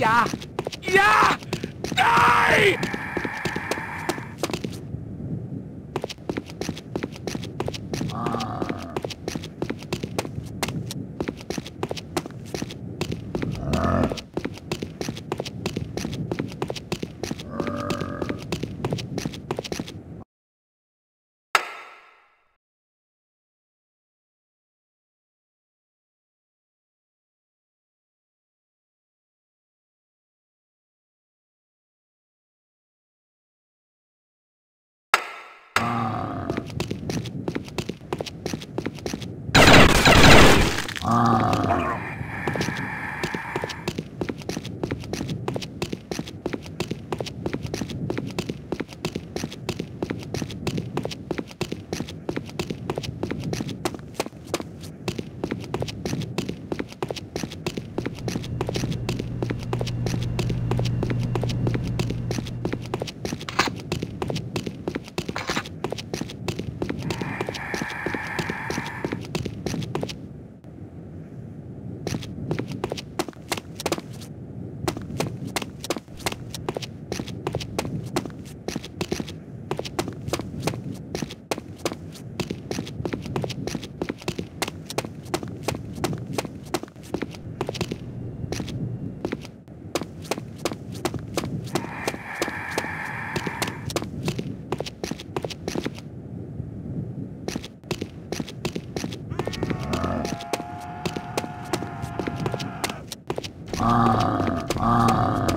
Yeah! Yeah! Die! อย่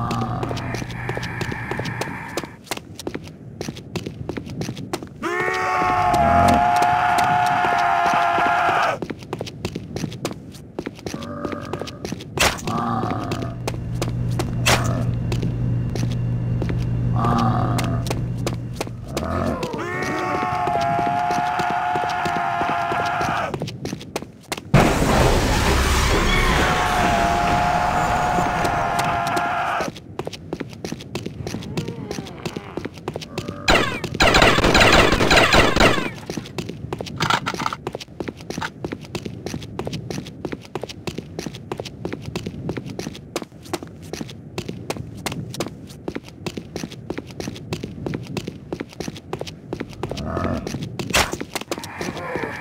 啊。Thank you.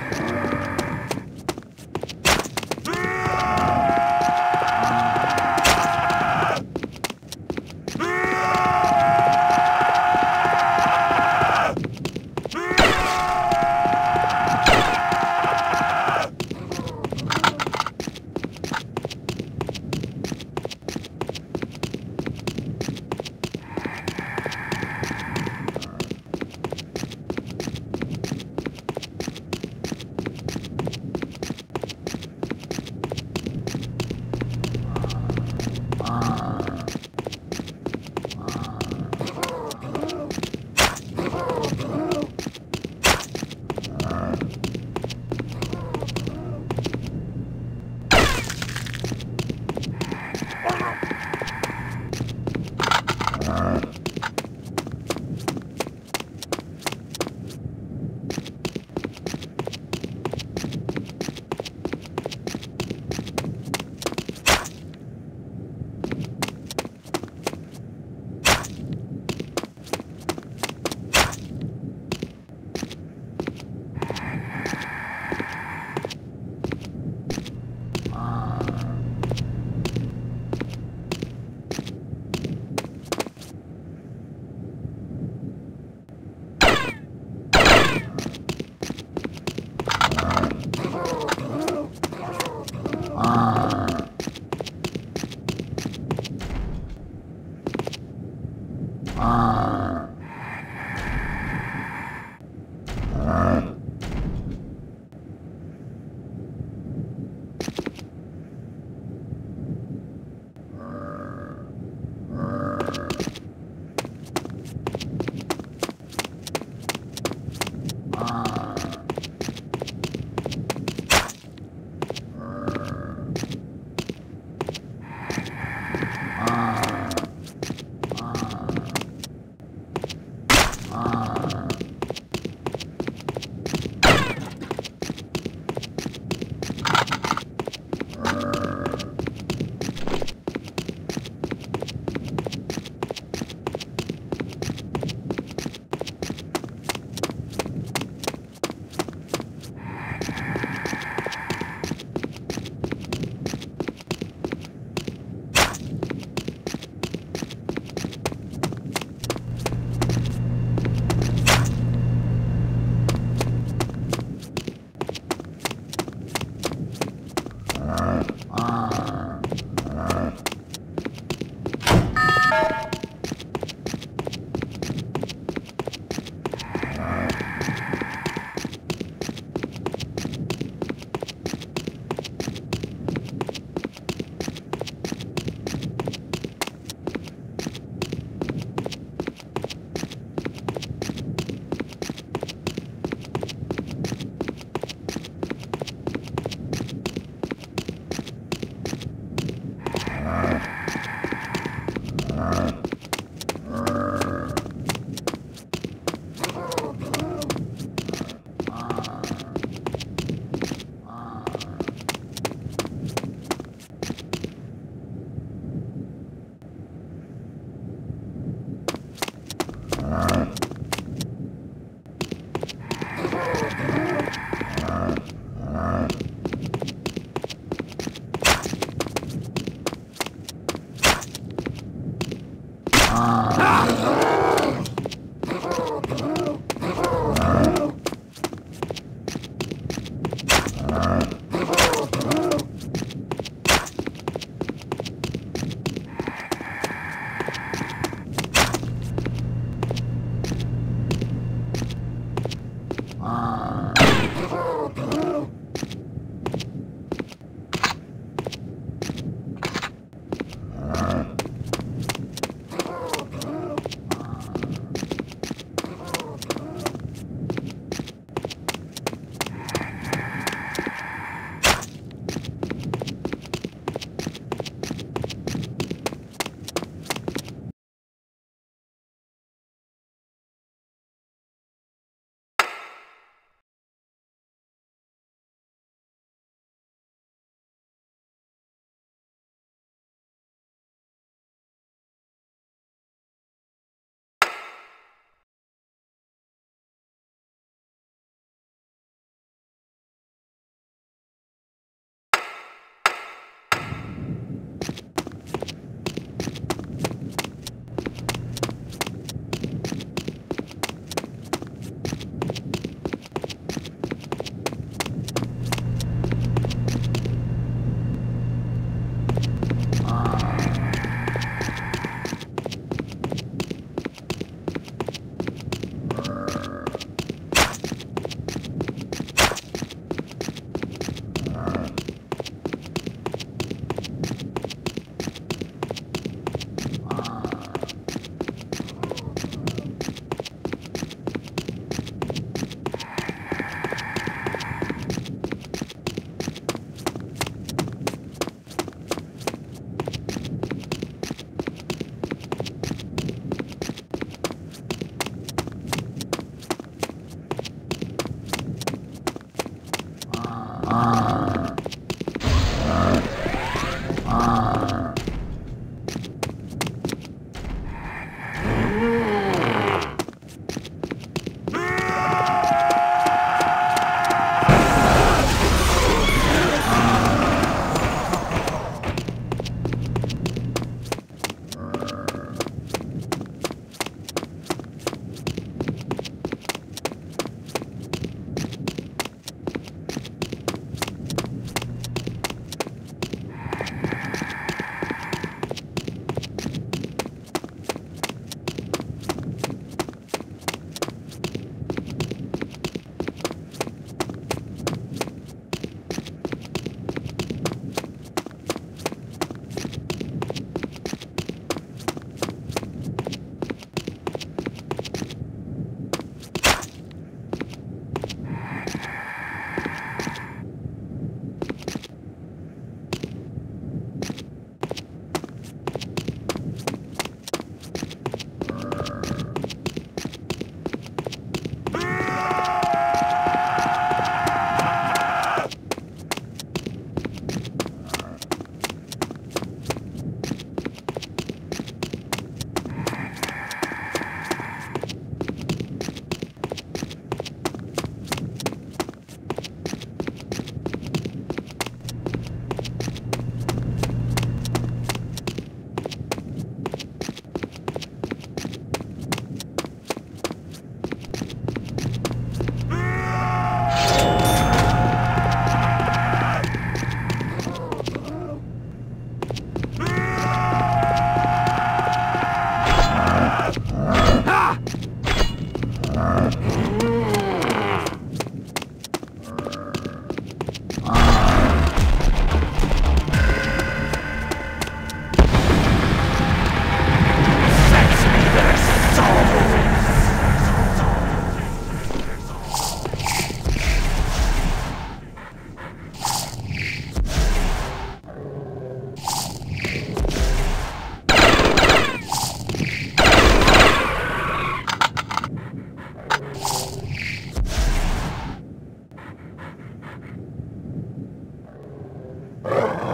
Ah. Ah. Brrrr.